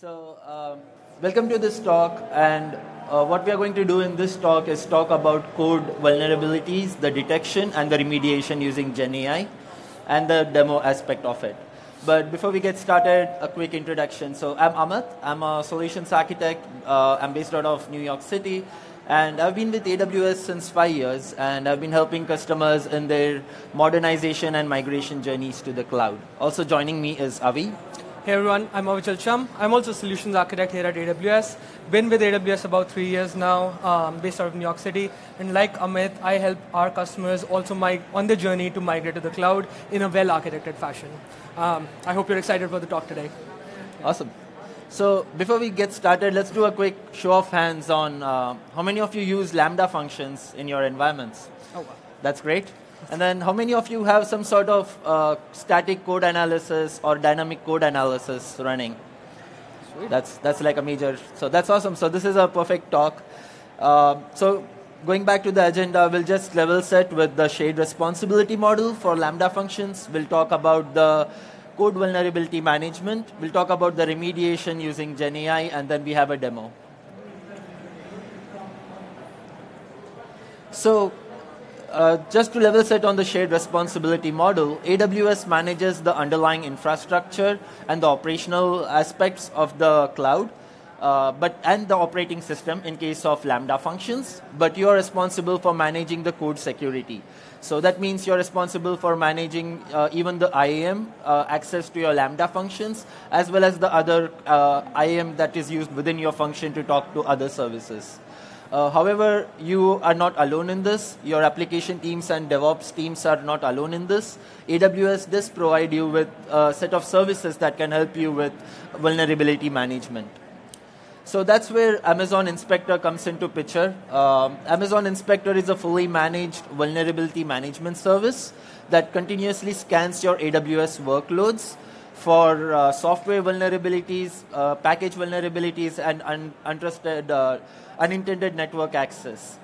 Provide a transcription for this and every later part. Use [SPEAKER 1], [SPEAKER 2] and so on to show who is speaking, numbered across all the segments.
[SPEAKER 1] So, um, welcome to this talk. And uh, what we are going to do in this talk is talk about code vulnerabilities, the detection, and the remediation using GenAI, and the demo aspect of it. But before we get started, a quick introduction. So, I'm Amit. I'm a solutions architect. Uh, I'm based out of New York City. And I've been with AWS since five years, and I've been helping customers in their modernization and migration journeys to the cloud. Also joining me is Avi.
[SPEAKER 2] Hey everyone, I'm Avichal Chum. I'm also a solutions architect here at AWS. Been with AWS about three years now, um, based out of New York City. And like Amit, I help our customers also mig- on the journey to migrate to the cloud in a well-architected fashion. Um, I hope you're excited for the talk today.
[SPEAKER 1] Awesome. So before we get started, let's do a quick show of hands on uh, how many of you use Lambda functions in your environments.
[SPEAKER 2] Oh, wow.
[SPEAKER 1] That's great. And then how many of you have some sort of uh, static code analysis or dynamic code analysis running?
[SPEAKER 2] Sweet.
[SPEAKER 1] That's that's like a major. So that's awesome. So this is a perfect talk. Uh, so going back to the agenda, we'll just level set with the shared responsibility model for Lambda functions. We'll talk about the code vulnerability management. We'll talk about the remediation using GenAI, and then we have a demo. So uh, just to level set on the shared responsibility model, AWS manages the underlying infrastructure and the operational aspects of the cloud, uh, but and the operating system in case of Lambda functions. But you are responsible for managing the code security. So that means you're responsible for managing uh, even the IAM uh, access to your Lambda functions, as well as the other uh, IAM that is used within your function to talk to other services. Uh, however, you are not alone in this. Your application teams and DevOps teams are not alone in this. AWS does provide you with a set of services that can help you with vulnerability management. So that's where Amazon Inspector comes into picture. Um, Amazon Inspector is a fully managed vulnerability management service that continuously scans your AWS workloads for uh, software vulnerabilities, uh, package vulnerabilities, and un- untrusted, uh, unintended network access.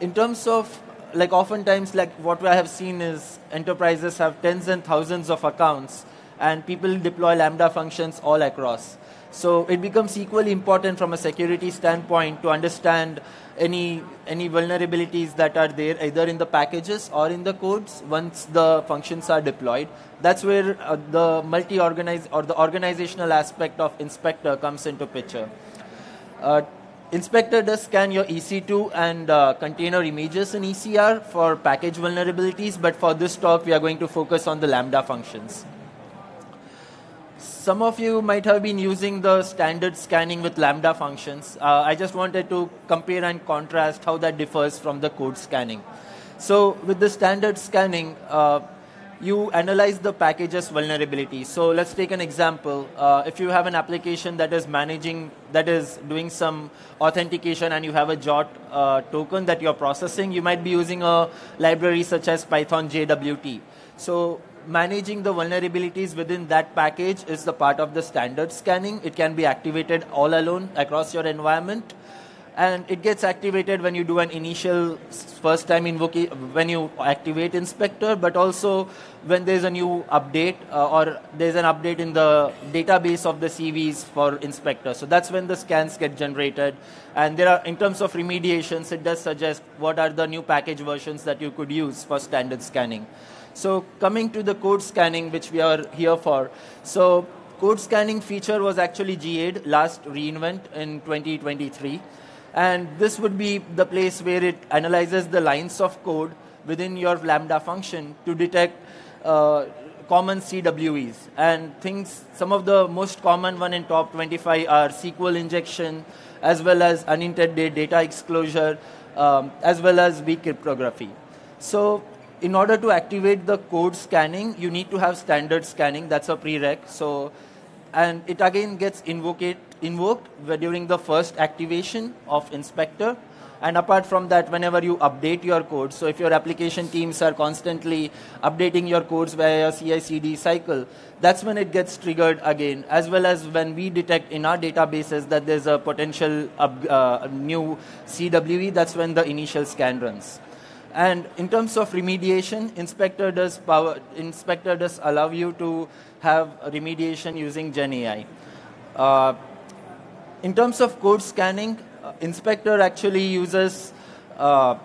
[SPEAKER 1] In terms of like oftentimes like what I have seen is enterprises have tens and thousands of accounts and people deploy lambda functions all across so it becomes equally important from a security standpoint to understand any any vulnerabilities that are there either in the packages or in the codes once the functions are deployed that's where uh, the multi organize or the organizational aspect of inspector comes into picture uh, Inspector does scan your EC2 and uh, container images in ECR for package vulnerabilities, but for this talk, we are going to focus on the Lambda functions. Some of you might have been using the standard scanning with Lambda functions. Uh, I just wanted to compare and contrast how that differs from the code scanning. So, with the standard scanning, uh, you analyze the package's vulnerability. So let's take an example. Uh, if you have an application that is managing, that is doing some authentication, and you have a JWT uh, token that you're processing, you might be using a library such as Python JWT. So managing the vulnerabilities within that package is the part of the standard scanning. It can be activated all alone across your environment. And it gets activated when you do an initial first time invocation when you activate inspector but also when there's a new update uh, or there's an update in the database of the CVEs for inspector. So that's when the scans get generated. And there are in terms of remediations it does suggest what are the new package versions that you could use for standard scanning so coming to the code scanning which we are here for so code scanning feature was actually GA'd last re:Invent in 2023 and this would be the place where it analyzes the lines of code within your Lambda function to detect uh, common CWEs. And things, some of the most common one in top 25 are SQL injection, as well as unintended data exposure, um, as well as weak cryptography. So in order to activate the code scanning, you need to have standard scanning. That's a prereq. So, and it again gets invoked invoked during the first activation of inspector and apart from that whenever you update your code so if your application teams are constantly updating your codes via a ci cd cycle that's when it gets triggered again as well as when we detect in our databases that there's a potential uh, new cwe that's when the initial scan runs and in terms of remediation inspector does power inspector does allow you to have remediation using gen ai uh, in terms of code scanning, uh, Inspector actually uses uh,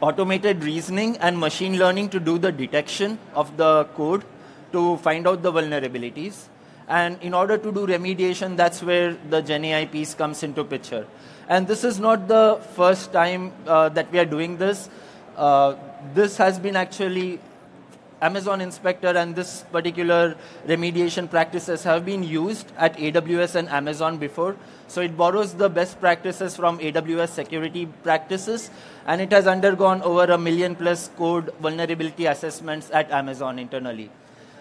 [SPEAKER 1] automated reasoning and machine learning to do the detection of the code to find out the vulnerabilities. And in order to do remediation, that's where the GenAI piece comes into picture. And this is not the first time uh, that we are doing this. Uh, this has been actually Amazon Inspector and this particular remediation practices have been used at AWS and Amazon before. So it borrows the best practices from AWS security practices, and it has undergone over a million plus code vulnerability assessments at Amazon internally.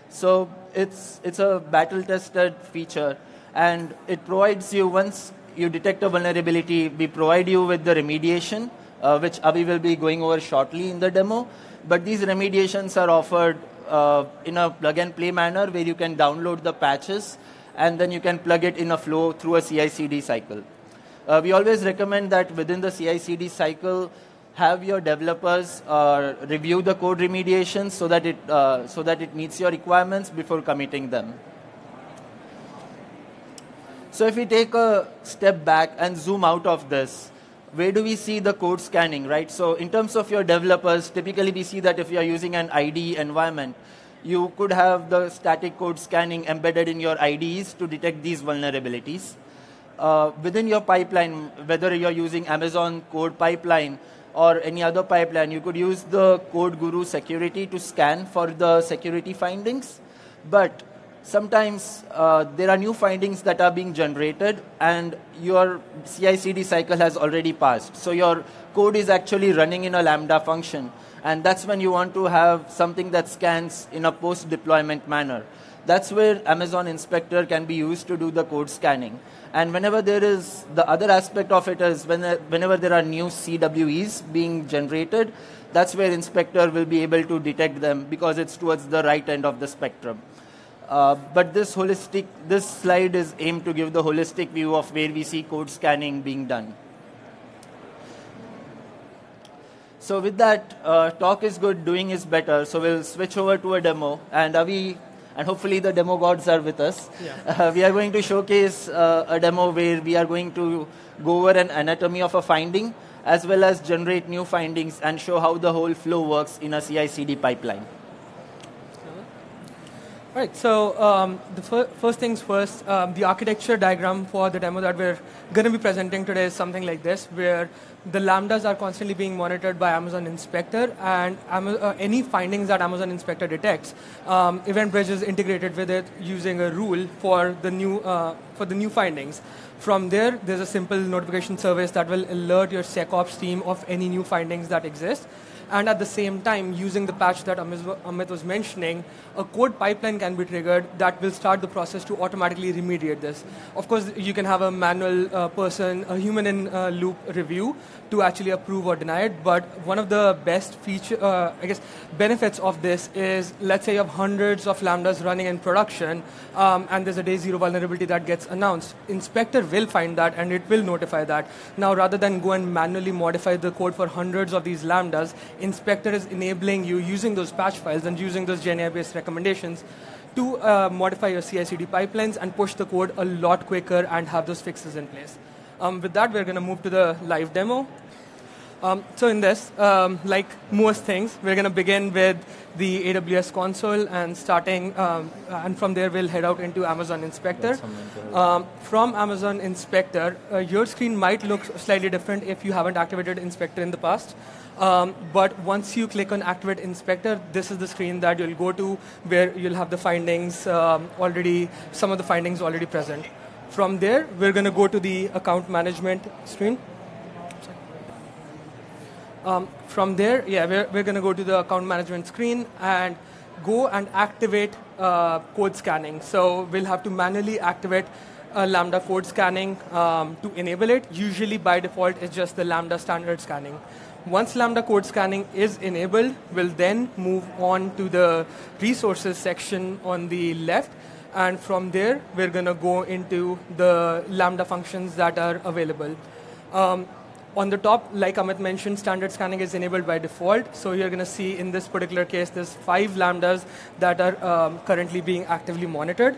[SPEAKER 1] So it's, it's a battle tested feature, and it provides you, once you detect a vulnerability, we provide you with the remediation, uh, which Avi will be going over shortly in the demo but these remediations are offered uh, in a plug and play manner where you can download the patches and then you can plug it in a flow through a CI CD cycle. Uh, we always recommend that within the CI CD cycle, have your developers uh, review the code remediations so that, it, uh, so that it meets your requirements before committing them. So if we take a step back and zoom out of this, where do we see the code scanning, right? So in terms of your developers, typically we see that if you are using an IDE environment, you could have the static code scanning embedded in your IDEs to detect these vulnerabilities. Uh, within your pipeline, whether you're using Amazon code pipeline or any other pipeline, you could use the CodeGuru security to scan for the security findings. But sometimes uh, there are new findings that are being generated and your CI/CD cycle has already passed. So your code is actually running in a Lambda function, and that's when you want to have something that scans in a post-deployment manner. That's where Amazon Inspector can be used to do the code scanning. And whenever there is the other aspect of it is when, whenever there are new CWEs being generated, that's where Inspector will be able to detect them because it's towards the right end of the spectrum. Uh, but this holistic, this slide is aimed to give the holistic view of where we see code scanning being done. So with that, uh, talk is good, doing is better. So we'll switch over to a demo, and Avi, and hopefully the demo gods are with us. Yeah. Uh, we are going to showcase uh, a demo where we are going to go over an anatomy of a finding, as well as generate new findings and show how the whole flow works in a CI/CD pipeline.
[SPEAKER 2] Right. So um, the fir- first things first, um, the architecture diagram for the demo that we're going to be presenting today is something like this, where the lambdas are constantly being monitored by Amazon Inspector, and Am- uh, any findings that Amazon Inspector detects, um, EventBridge is integrated with it using a rule for the new uh, for the new findings. From there, there's a simple notification service that will alert your SecOps team of any new findings that exist and at the same time, using the patch that Amit was mentioning, a code pipeline can be triggered that will start the process to automatically remediate this. Of course, you can have a manual uh, person, a human in uh, loop review to actually approve or deny it. But one of the best feature, uh, I guess, benefits of this is, let's say you have hundreds of lambdas running in production, um, and there's a day zero vulnerability that gets announced. Inspector will find that and it will notify that. Now, rather than go and manually modify the code for hundreds of these lambdas, Inspector is enabling you using those patch files and using those GenAI-based recommendations to uh, modify your CI/CD pipelines and push the code a lot quicker and have those fixes in place. Um, with that, we're going to move to the live demo. Um, so in this, um, like most things, we're going to begin with the AWS console and starting, um, and from there we'll head out into Amazon Inspector. Um, from Amazon Inspector, uh, your screen might look slightly different if you haven't activated Inspector in the past. Um, but once you click on Activate Inspector, this is the screen that you'll go to where you'll have the findings um, already, some of the findings already present. From there, we're going to go to the account management screen. Um, from there, yeah, we're, we're going to go to the account management screen and go and activate uh, code scanning. So we'll have to manually activate Lambda code scanning um, to enable it. Usually by default, it's just the Lambda standard scanning. Once Lambda code scanning is enabled, we'll then move on to the resources section on the left. And from there, we're going to go into the Lambda functions that are available. Um, on the top, like Amit mentioned, standard scanning is enabled by default. So you're going to see in this particular case, there's five lambdas that are um, currently being actively monitored.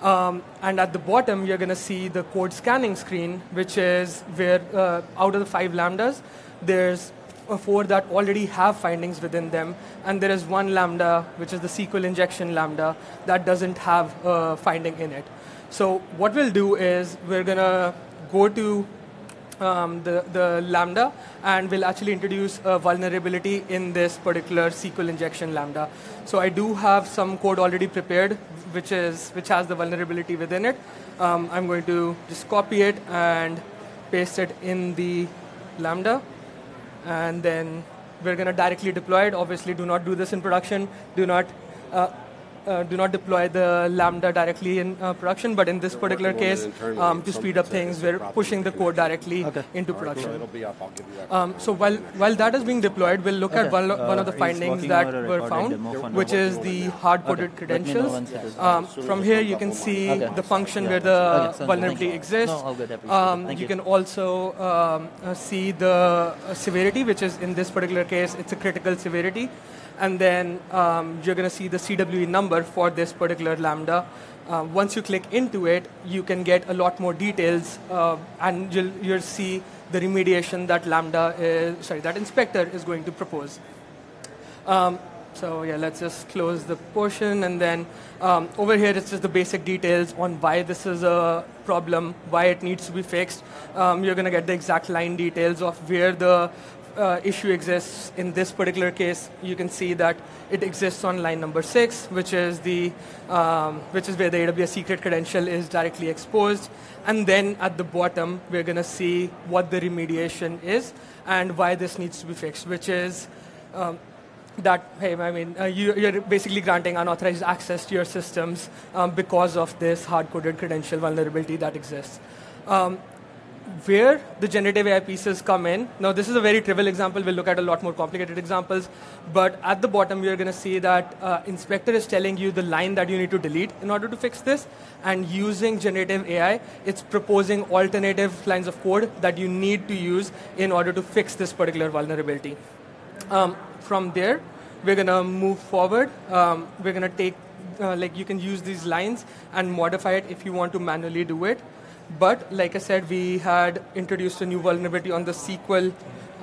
[SPEAKER 2] Um, and at the bottom, you're going to see the code scanning screen, which is where uh, out of the five lambdas, there's four that already have findings within them, and there is one lambda, which is the SQL injection lambda, that doesn't have a finding in it. So what we'll do is we're going to go to um, the, the lambda and we'll actually introduce a vulnerability in this particular SQL injection lambda. So I do have some code already prepared which, is, which has the vulnerability within it. Um, I'm going to just copy it and paste it in the lambda and then we're going to directly deploy it. Obviously, do not do this in production. Do not uh, uh, do not deploy the Lambda directly in uh, production, but in this particular case, um, to speed up things, we're pushing the code directly okay. into production. Um, so while while that is being deployed, we'll look okay. at one, one of the uh, findings that were found, which is the hard-coded credentials. Um, from here, you can see the function where the vulnerability exists. Um, you. can also um, uh, see the uh, severity, which is in this particular case, it's a critical severity and then um, you're going to see the CWE number for this particular Lambda. Uh, once you click into it, you can get a lot more details, uh, and you'll, you'll see the remediation that Lambda is, sorry, that inspector is going to propose. Um, so yeah, let's just close the portion, and then um, over here it's just the basic details on why this is a problem, why it needs to be fixed. Um, you're going to get the exact line details of where the uh, issue exists in this particular case, you can see that it exists on line number six, which is the um, which is where the AWS secret credential is directly exposed. And then at the bottom, we're going to see what the remediation is and why this needs to be fixed, which is um, that hey, I mean, uh, you, are basically granting unauthorized access to your systems um, because of this hard-coded credential vulnerability that exists. Um, where the generative AI pieces come in. Now, this is a very trivial example. We'll look at a lot more complicated examples. But at the bottom, you're going to see that uh, inspector is telling you the line that you need to delete in order to fix this. And using generative AI, it's proposing alternative lines of code that you need to use in order to fix this particular vulnerability. Um, from there, we're going to move forward. Um, we're going to take, uh, like, you can use these lines and modify it if you want to manually do it. But like I said, we had introduced a new vulnerability on the SQL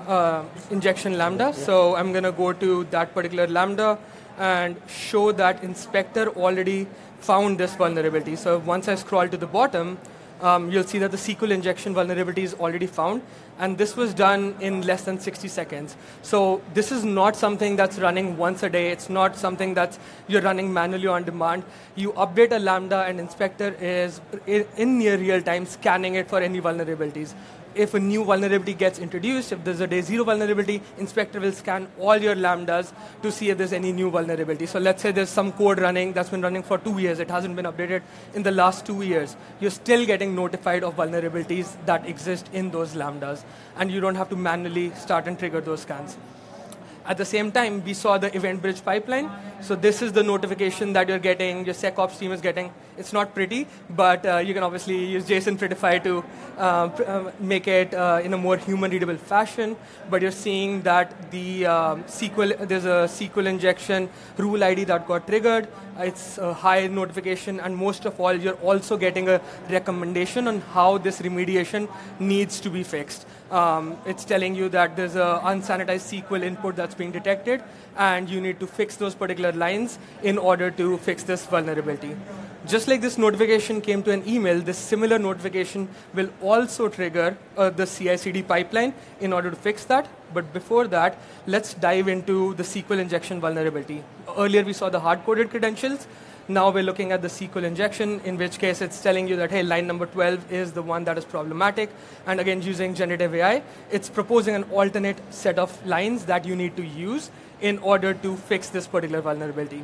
[SPEAKER 2] uh, injection lambda. So I'm going to go to that particular lambda and show that inspector already found this vulnerability. So once I scroll to the bottom, um, you'll see that the SQL injection vulnerability is already found, and this was done in less than 60 seconds. So this is not something that's running once a day. It's not something that you're running manually on demand. You update a Lambda, and inspector is in near real time scanning it for any vulnerabilities if a new vulnerability gets introduced, if there's a day zero vulnerability, inspector will scan all your lambdas to see if there's any new vulnerability. So let's say there's some code running that's been running for two years, it hasn't been updated in the last two years. You're still getting notified of vulnerabilities that exist in those lambdas, and you don't have to manually start and trigger those scans. At the same time, we saw the EventBridge pipeline. So this is the notification that you're getting, your SecOps team is getting. It's not pretty, but uh, you can obviously use JSON Prettify to uh, uh, make it uh, in a more human-readable fashion. But you're seeing that the um, SQL, there's a SQL injection rule ID that got triggered. It's a high notification, and most of all, you're also getting a recommendation on how this remediation needs to be fixed. Um, it's telling you that there's an unsanitized SQL input that's being detected, and you need to fix those particular lines in order to fix this vulnerability. Just like this notification came to an email, this similar notification will also trigger uh, the CI/CD pipeline in order to fix that. But before that, let's dive into the SQL injection vulnerability. Earlier, we saw the hard-coded credentials. Now we're looking at the SQL injection, in which case it's telling you that, hey, line number 12 is the one that is problematic. And again, using generative AI, it's proposing an alternate set of lines that you need to use in order to fix this particular vulnerability.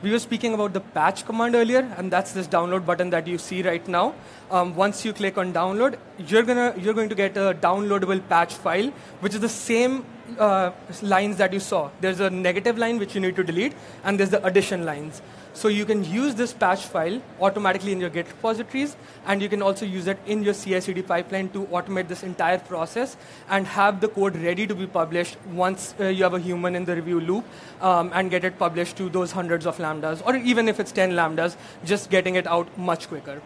[SPEAKER 2] We were speaking about the patch command earlier, and that's this download button that you see right now. Um, once you click on download, you're, gonna, you're going to get a downloadable patch file, which is the same uh, lines that you saw. There's a negative line which you need to delete, and there's the addition lines. So you can use this patch file automatically in your Git repositories, and you can also use it in your CI/CD pipeline to automate this entire process and have the code ready to be published once uh, you have a human in the review loop um, and get it published to those hundreds of lambdas, or even if it's 10 lambdas, just getting it out much quicker.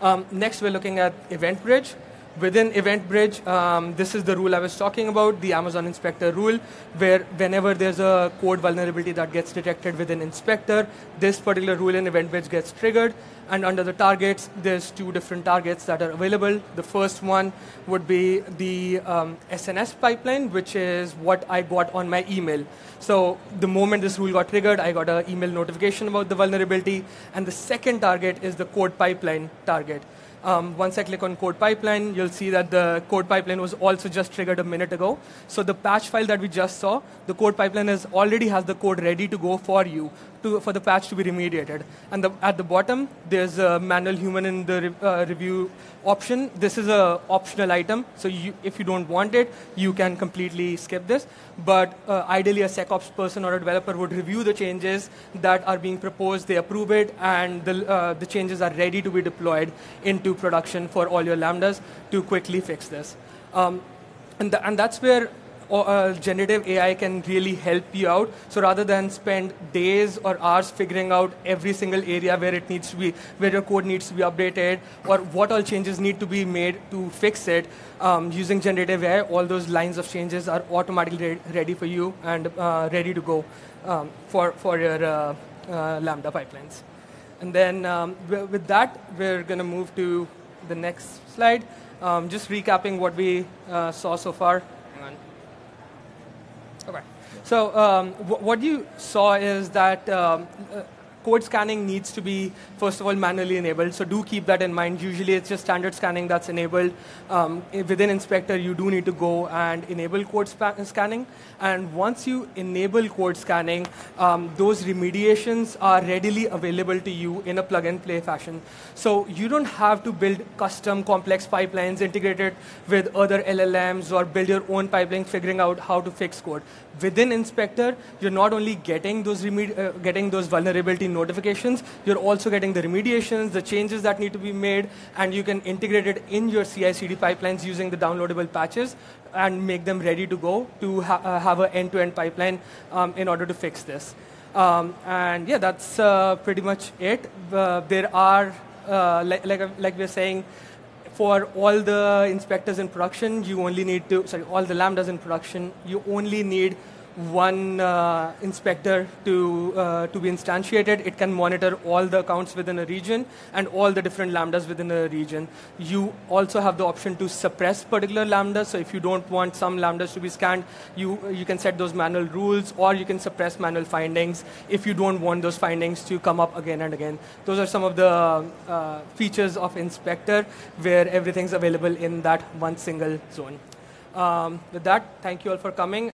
[SPEAKER 2] Um, next, we're looking at EventBridge. Within EventBridge, um, this is the rule I was talking about, the Amazon Inspector rule, where whenever there's a code vulnerability that gets detected within Inspector, this particular rule in EventBridge gets triggered. And under the targets, there's two different targets that are available. The first one would be the um, SNS pipeline, which is what I got on my email. So the moment this rule got triggered, I got an email notification about the vulnerability. And the second target is the code pipeline target. Um, once I click on code pipeline, you'll see that the code pipeline was also just triggered a minute ago. So the patch file that we just saw, the code pipeline is already has the code ready to go for you to, for the patch to be remediated. And the, at the bottom, there's a manual human in the re, uh, review option. This is a optional item, so you, if you don't want it, you can completely skip this. But uh, ideally, a SecOps person or a developer would review the changes that are being proposed, they approve it, and the, uh, the changes are ready to be deployed into production for all your lambdas to quickly fix this. Um, and, the, and that's where uh, generative AI can really help you out. So rather than spend days or hours figuring out every single area where it needs to be, where your code needs to be updated, or what all changes need to be made to fix it, um, using generative AI, all those lines of changes are automatically re- ready for you and uh, ready to go um, for for your uh, uh Lambda pipelines. And then um, with that, we're going to move to the next slide. Um, just recapping what we uh, saw so far. So um, what you saw is that um, code scanning needs to be, first of all, manually enabled. So do keep that in mind. Usually it's just standard scanning that's enabled. Um, within Inspector, you do need to go and enable code scanning. And once you enable code scanning, um, those remediations are readily available to you in a plug and play fashion. So you don't have to build custom complex pipelines integrated with other LLMs or build your own pipeline figuring out how to fix code. Within Inspector, you're not only getting those, uh, getting those vulnerability notifications, you're also getting the remediations, the changes that need to be made, and you can integrate it in your CI/CD pipelines using the downloadable patches and make them ready to go to ha- uh, have an end-to-end pipeline um, in order to fix this. Um, and yeah, that's uh, pretty much it. Uh, there are, uh, like, like, like we're saying, for all the inspectors in production, you only need to, sorry, all the lambdas in production, you only need one uh, inspector to, uh, to be instantiated. It can monitor all the accounts within a region and all the different lambdas within a region. You also have the option to suppress particular lambdas. So if you don't want some lambdas to be scanned, you, you can set those manual rules or you can suppress manual findings if you don't want those findings to come up again and again. Those are some of the uh, features of Inspector where everything's available in that one single zone. Um, with that, thank you all for coming.